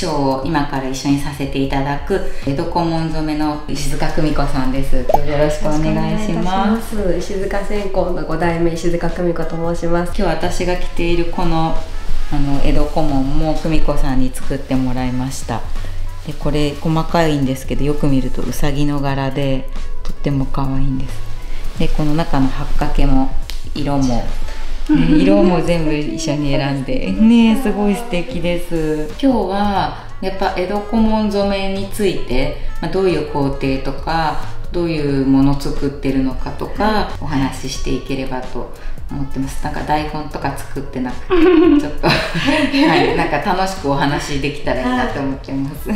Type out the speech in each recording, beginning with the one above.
ショーを今から一緒にさせていただく江戸小紋染めの石塚久美子さんです。よろしくお願いします。石塚線香の5代目石塚久美子と申します。今日私が着ているこのあの江戸小紋も久美子さんに作ってもらいました。でこれ細かいんですけどよく見るとうさぎの柄でとっても可愛いんです。でこの中の八掛けも色もね、色も全部一緒に選んで。ねすごい素敵です。今日はやっぱ江戸小紋染めについて、まあ、どういう工程とかどういうもの作ってるのかとかお話ししていければと思ってます。なんか台本とか作ってなくて ちょっとはいなんか楽しくお話できたらいいなと思ってます。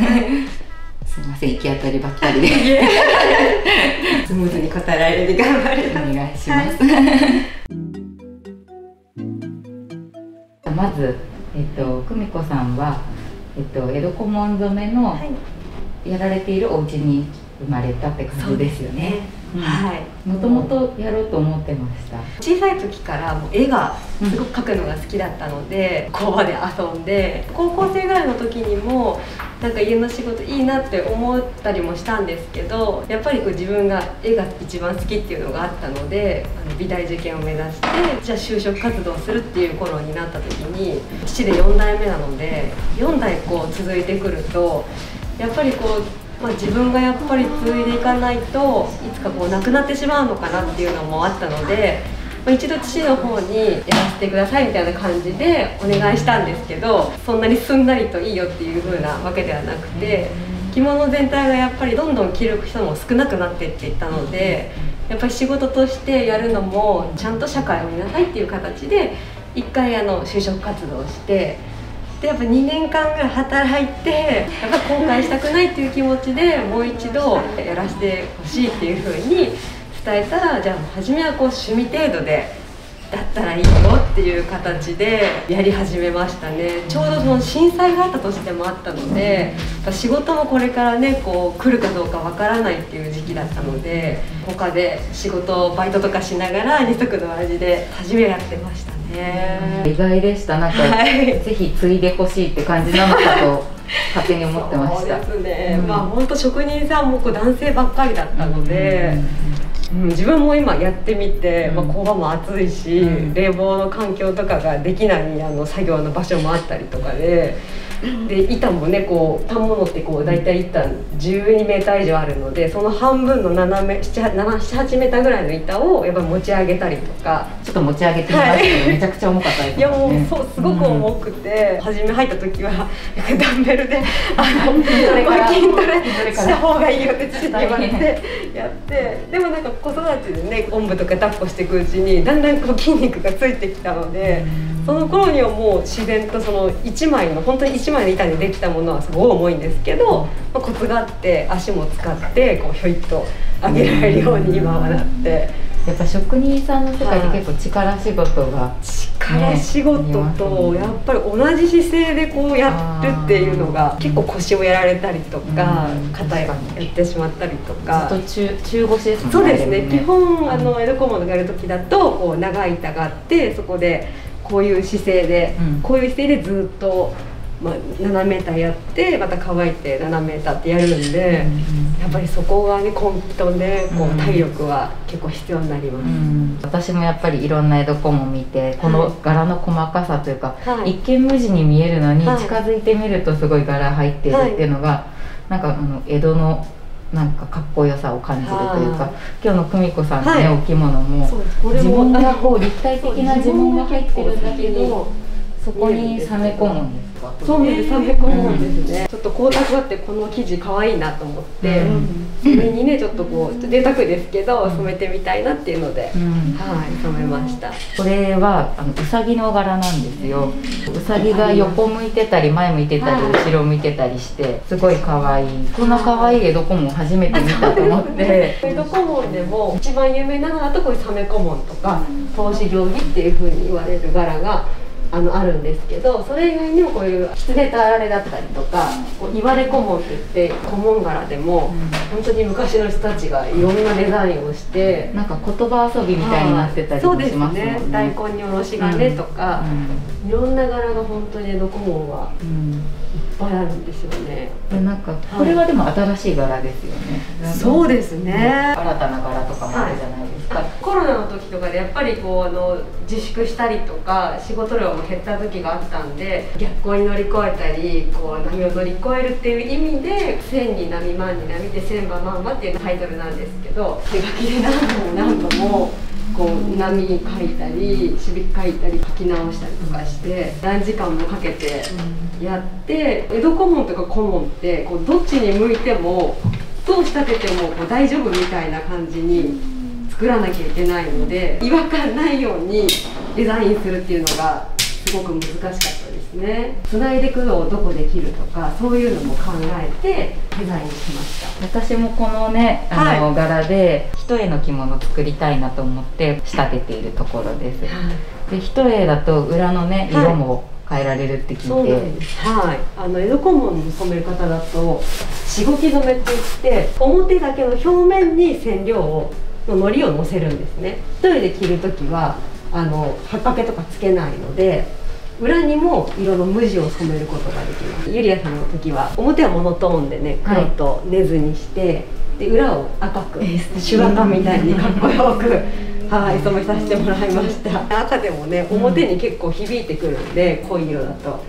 すいません行き当たりばったりで。スムーズに答えられる頑張ります。お願いします、はいまず、えっと、久美子さんは、えっと、江戸小紋染めのやられているお家に生まれたって感じですよね。はい。もともとやろうと思ってました。小さい時からもう絵がすごく描くのが好きだったので、うん、工場で遊んで、高校生ぐらいの時にもなんか家の仕事いいなって思ったりもしたんですけど、やっぱりこう自分が絵が一番好きっていうのがあったので、あの美大受験を目指して、じゃあ就職活動するっていう頃になった時に、父で4代目なので、4代こう続いてくると、やっぱりこう。まあ、自分がやっぱり継いでいかないといつかこうなくなってしまうのかなっていうのもあったので、まあ、一度父の方にやらせてくださいみたいな感じでお願いしたんですけどそんなにすんなりといいよっていう風なわけではなくて着物全体がやっぱりどんどん着る人も少なくなってっていったのでやっぱり仕事としてやるのもちゃんと社会を見なさいっていう形で一回あの就職活動をして。でやっぱ2年間ぐらい働いてやっぱ後悔したくないっていう気持ちでもう一度やらせてほしいっていうふうに伝えたらじゃあ初めはこう趣味程度でだったらいいよっていう形でやり始めましたね。ちょうどその震災があった年でもあったので仕事もこれからねこう来るかどうかわからないっていう時期だったので他で仕事バイトとかしながら二足の味で初めやってましたね。意外でした。なんか、はい、ぜひ継いでほしいって感じなのかと勝手に思ってました。そうですね、うん、まあ本当職人さんもこう男性ばっかりだったので、うん、自分も今やってみて、まあ、工場も暑いし、うん、冷房の環境とかができないあの作業の場所もあったりとかで。で板もねこう反物ってこう大体板12メーター以上あるのでその半分の斜め78メーターぐらいの板をやっぱり持ち上げたりとか。ちょっと持ち上げてみますけど、はい、めちゃくちゃ重かったです、ね、いやもうそうすごく重くて、うん、初め入った時は ダンベルであの筋トレした方がいいよって父に言われてやって。でもなんか子育てでねおんぶとか抱っこしていくうちにだんだんこう筋肉がついてきたので。うんその頃にはもう自然とその1枚の本当に1枚の板にできたものはすごい重いんですけど、まあ、コツがあって足も使ってこうひょいっと上げられるように今はなって。やっぱ職人さんの世界で結構力仕事が、ね、力仕事とやっぱり同じ姿勢でこうやるっていうのが結構腰をやられたりとか肩やってしまったりとか。ずっと中中腰ですもんね。そうですね、ね、基本あの江戸小物がやる時だとこう長い板があってそこでこういう姿勢で、うん、こういう姿勢でずっと、まあ、7メーターやってまた乾いて7メーターってやるんで、うん、やっぱりそこがね根気でこう体力は結構必要になります、うん、私もやっぱりいろんな江戸小も見てこの柄の細かさというか、はい、一見無地に見えるのに近づいてみるとすごい柄入ってるっていうのが、はい、なんかあの江戸のなんかかっこよさを感じるというか今日の久美子さんのね、はい、お着物も自分がこう立体的な自分が入ってるんだけどそこに冷め込むんですか？そうです冷め込むんですね、うん、ちょっと光沢があってこの生地可愛いなと思って、うん、それにねちょっとこう贅沢ですけど染めてみたいなっていうので、うん、はい染めました。これはあのうさぎの柄なんですよ。うさぎが横向いてたり前向いてたり後ろ向いてたりしてすごい可愛い。こんな可愛い江戸小紋初めて見たと思って。江戸小紋でも一番有名なのだとこういうサメ小紋とか投資行儀っていうふうに言われる柄がああのあるんですけどそれ以外にもこういう狐とあられだったりとかこう言われ古文って言って古文柄でも、本当に昔の人たちがいろんなデザインをしてなんか言葉遊びみたいになってたりもしますね。ね大根におろし金とか、いろんな柄が本当に江戸古文はいっぱいあるんですよね。でなんかこれはでも新しい柄ですよね。そうですね。新たな柄とかもあるじゃないですか。とかでやっぱりこうあの自粛したりとか仕事量も減った時があったんで逆行に乗り越えたりこう波を乗り越えるっていう意味で「千に波万に波で千馬万馬」っていうタイトルなんですけど手書きで何度も何度も。こう波書いたりしびき書いたり書き直したりとかして何時間もかけてやって江戸古文とか古文ってこうどっちに向いてもどう仕立ててもこう大丈夫みたいな感じに作らなきゃいけないので違和感ないようにデザインするっていうのがすごく難しかったですね。つないでいくのをどこで切るとかそういうのも考えてデザインしました。私もこのねあの、はい、柄で一重の着物作りたいなと思って仕立てているところです、はい、で一重だと裏のね色も、変えられるって聞いて。はい。あの江戸小紋の染める方だとしごき染めって言って表だけの表面に染料をの糊をのせるんですね。一人で着る時はあのはっかけとかつけないので裏にも色の無地を染めることができます。ゆりやさんの時は表はモノトーンでね黒とねずにして、はい、で裏を赤く手話感みたいにかっこよく はい染めさせてもらいました。赤でもね表に結構響いてくるんで、濃い色だと。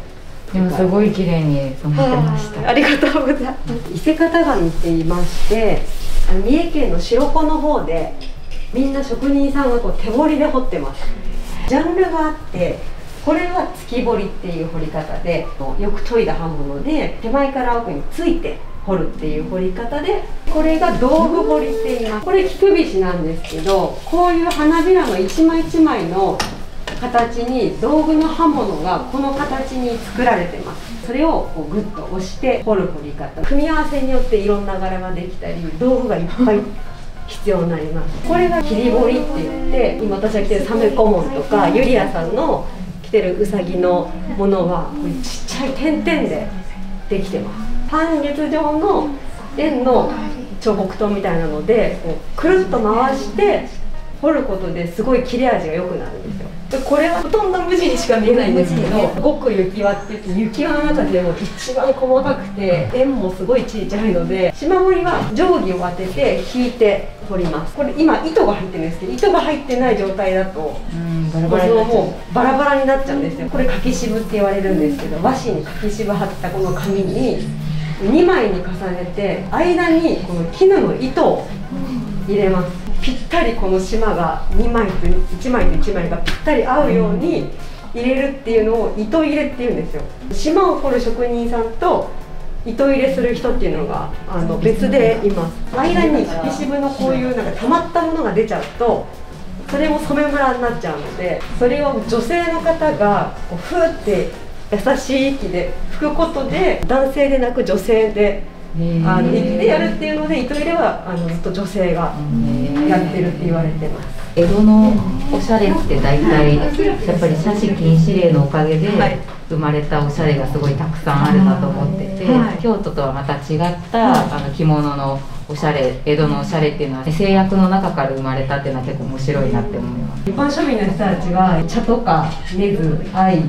でもすごい綺麗に染めてました。ありがとうございます。伊勢型紙って言いまして三重県の白子の方でみんな職人さんがこう手彫りで彫ってます。ジャンルがあってこれは月彫りっていう彫り方でよく研いだ刃物で手前から奥について彫るっていう彫り方でこれが道具彫りって言います。これ菊菱なんですけどこういう花びらの一枚一枚の形に道具の刃物がこの形に作られてます。それをこうグッと押して彫る彫り方組み合わせによっていろんな柄ができたり道具がいっぱい必要になります。これが切り彫りって言って今私が着てるサメコモンとかユリアさんの着てるうさぎのものはこれちっちゃい点々でできてます。半月状の円の彫刻刀みたいなのでこうくるっと回して掘ることですごい切れ味が良くなるんですよ。これはほとんど無地にしか見えないんですけど極雪輪って言って雪輪の中でも一番細かくて円もすごいちっちゃいので島盛りは定規を当てて引いて掘ります。これ今糸が入ってるんですけど糸が入ってない状態だとバラバラもうバラバラになっちゃうんですよ。これ柿渋って言われるんですけど和紙に柿渋貼ったこの紙に2枚に重ねて間にこの絹の糸を入れますぴったりこの島が2枚と1枚と1枚がぴったり合うように入れるっていうのを糸入れっていうんですよ。島を彫る職人さんと糸入れする人っていうのがあの別でいます。間に柿渋のこういうなんか溜まったものが出ちゃうとそれも染めムラになっちゃうのでそれを女性の方がこうふーって優しい息で拭くことで男性でなく女性であのでやるっていうので糸入れはあのずっと女性がやってるって言われてます。江戸のおしゃれって大体やっぱり写真禁止令のおかげで生まれたおしゃれがすごいたくさんあるなと思ってて、はい、京都とはまた違った、あの着物のおしゃれ江戸のおしゃれっていうのは制約の中から生まれたっていうのは結構面白いなって思います。一般庶民の人たちは茶とか根津愛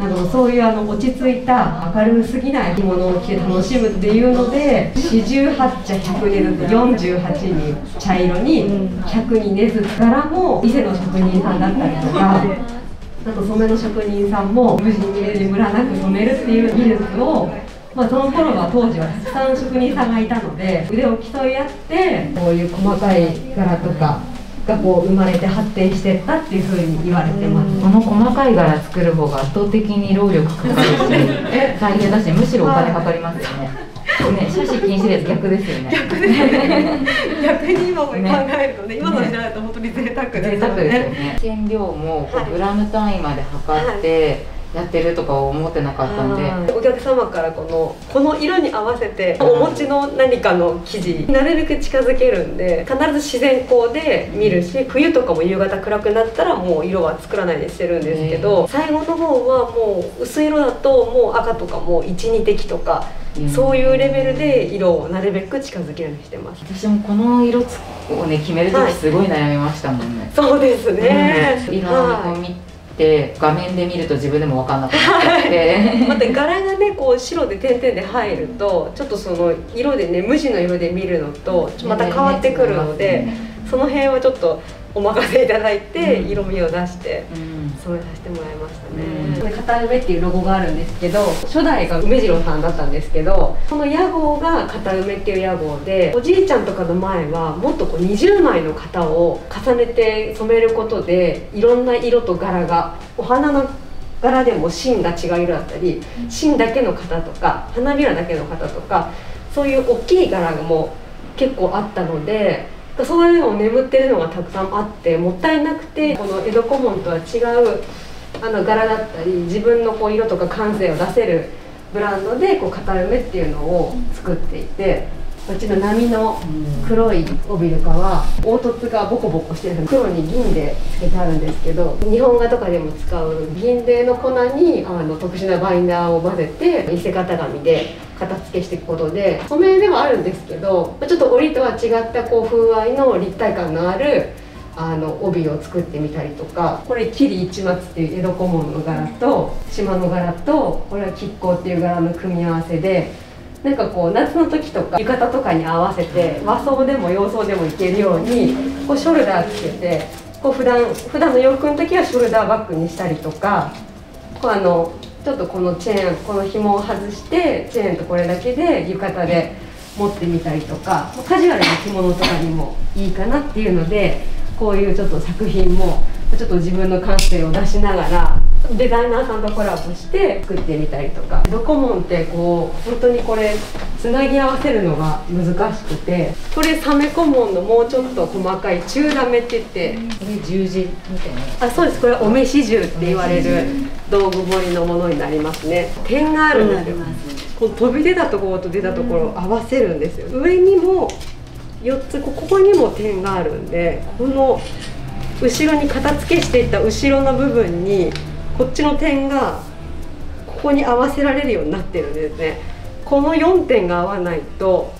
などそういうあの落ち着いた明るすぎない着物を着て楽しむっていうので四十八茶百根ず48に茶色に100に根ずからも伊勢の職人さんだったりとか。あと染めの職人さんも無事にムラなく染めるっていう技術をまあ、その頃は当時はたくさん職人さんがいたので腕を競い合ってこういう細かい柄とかがこう生まれて発展してったっていうふうに言われてます、この細かい柄作る方が圧倒的に労力かかるし大変だしむしろお金かかりますよねね、写真禁止です逆ですよね。逆ですね。逆に今も考えるとね、今の時代だと本当に贅沢ですよね。贅沢ですよね。染料もグラム単位まで測って、やってるとか思ってなかったんで。お客様からこのこの色に合わせてお持ちの何かの生地なるべく近づけるんで必ず自然光で見るし冬とかも夕方暗くなったらもう色は作らないでしてるんですけど最後の方はもう薄い色だともう赤とかも12滴とかそういうレベルで色をなるべく近づけるようにしてます。私もこの色をね決める時すごい悩みましたもんね、はい、そうですね、うん、色の見込みて画面で見ると自分でも分かんなくなっちゃって。また柄がねこう白で点々で入るとちょっとその色でね無地の色で見るのとまた変わってくるので、その辺はちょっとお任せいただいて、色味を出して染めさせてもらいましたね、うん、片梅っていうロゴがあるんですけど初代が梅次郎さんだったんですけどその屋号が片梅っていう屋号でおじいちゃんとかの前はもっとこう20枚の型を重ねて染めることでいろんな色と柄がお花の柄でも芯が違う色だったり芯だけの型とか花びらだけの型とかそういう大きい柄も結構あったのでそういうのを眠ってるのがたくさんあってもったいなくてこの江戸小紋とは違うあの柄だったり自分のこう色とか感性を出せるブランドでこう片梅っていうのを作っていて。こっちの波の黒い帯とかは凹凸がボコボコしてる黒に銀でつけてあるんですけど日本画とかでも使う銀泥の粉にあの特殊なバインダーを混ぜて伊勢型紙で型付けしていくことで染めではあるんですけどちょっと織りとは違ったこう風合いの立体感のあるあの帯を作ってみたりとかこれ桐一松っていう江戸小紋の柄と島の柄とこれは亀甲っていう柄の組み合わせでなんかこう夏の時とか浴衣とかに合わせて和装でも洋装でもいけるようにこうショルダーつけてこう普段普段の洋服の時はショルダーバッグにしたりとかこうあのちょっとこのチェーンこの紐を外してチェーンとこれだけで浴衣で持ってみたりとかカジュアルな着物とかにもいいかなっていうのでこういうちょっと作品もちょっと自分の感性を出しながらデザイナーさんとコラボして作ってみたりとか。ドコモンってこう本当にこれつなぎ合わせるのが難しくて。これサメコモンのもうちょっと細かい中ラメって言って。これ十字みたいな。あそうです。これお召し銃って言われる道具彫りのものになりますね。点があるんですよ。この飛び出たところと出たところを合わせるんですよ。上にも4つここにも点があるんでこの後ろに片付けしていった後ろの部分にこっちの点がここに合わせられるようになってるんですね。この4点が合わないと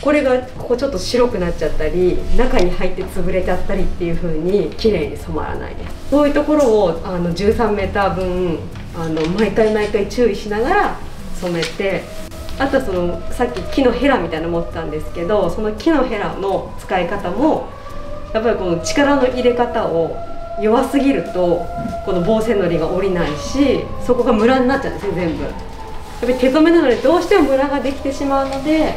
これがここちょっと白くなっちゃったり中に入って潰れちゃったりっていう風に綺麗に染まらない。ですそういうところをあの 13m 分あの毎回毎回注意しながら染めてあとはそのさっき木のヘラみたいなの持ってたんですけどその木のヘラの使い方もやっぱりこの力の入れ方を弱すぎるとこの防線のりが下りないしそこがムラになっちゃうんですね全部。やっぱり手染めなのでどうしてもムラができてしまうので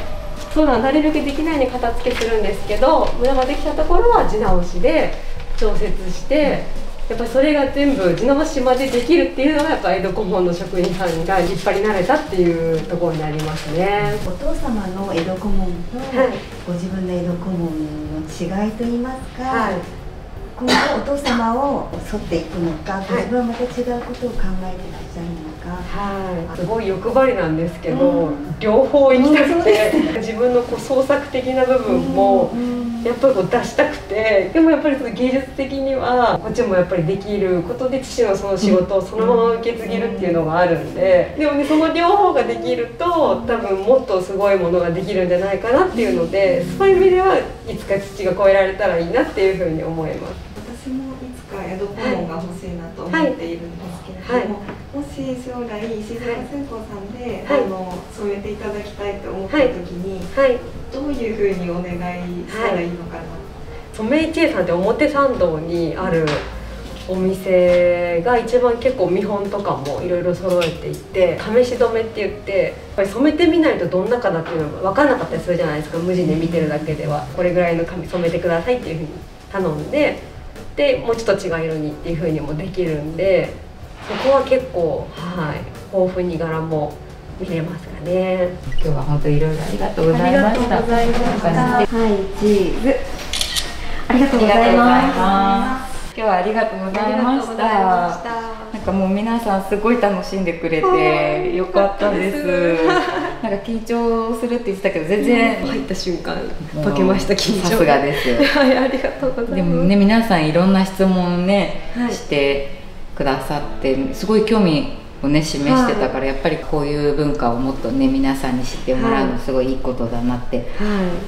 そういうのはなるべくできないように片付けするんですけどムラができたところは地直しで調節してやっぱりそれが全部地直しまでできるっていうのがやっぱ江戸古本の職員さんが立派になれたっていうところになりますね。お父様の江戸古門と、ご自分の江戸古門の違いといいますか、はい今後お父様を沿っていくのか、はい、自分はまた違うことを考えてらっしゃるのか、はい、すごい欲張りなんですけど、うん、両方行きたくて、うん、自分のこう創作的な部分も、やっぱりこう出したくてでもやっぱりその芸術的にはこっちもやっぱりできることで父のその仕事をそのまま受け継げるっていうのがあるんででもねその両方ができると多分もっとすごいものができるんじゃないかなっていうのでそういう意味ではいつか父が超えられたらいいなっていうふうに思います。江戸顧問が欲しいなと思っているんですけれども、はい、もし将来石塚聖子さんで、はい、あの染めていただきたいと思った時に、はい、どういうふうにお願いしたらいいのかな、染め一恵さんって表参道にあるお店が一番結構見本とかもいろいろ揃えていて試し染めって言ってやっぱり染めてみないとどんなかだっていうのが分かんなかったりするじゃないですか無地で見てるだけでは。これぐらいの髪染めてくださいっていうふうに頼んででもうちょっと違う色にっていう風にもできるんでそこは結構はい豊富に柄も見れますかね。今日は本当いろいろありがとうございました。はいチーズ。ありがとうございます今日はありがとうございました。なんかもう皆さんすごい楽しんでくれてよかったです。なんか緊張するって言ってたけど全然入った瞬間解けました緊張さすがです。はいありがとうございます。でもね皆さんいろんな質問ね、はい、してくださってすごい興味をね示してたから、はい、やっぱりこういう文化をもっとね皆さんに知ってもらうのすごいいいことだなって、はい、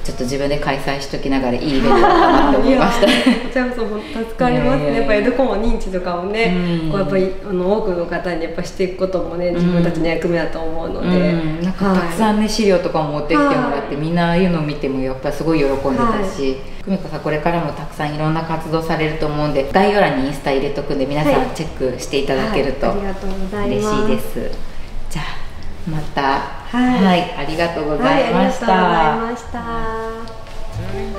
ちょっと自分で開催しときながらいいイベントだなって思いました。こちらこそ助かりますね。やっぱりどこも認知とかをね、うん、こうやっぱりあの多くの方にやっぱしていくこともね自分たちの役目だと思うので、うん。うん、なんかたくさんね資料とかも持ってきてもらって、みんなああいうのを見てもやっぱすごい喜んでたし。久美子さんこれからもたくさんいろんな活動されると思うんで概要欄にインスタ入れとくんで皆さんチェックしていただけると嬉しいです、じゃあまた、はい、はい、ありがとうございました、はい、ありがとうございました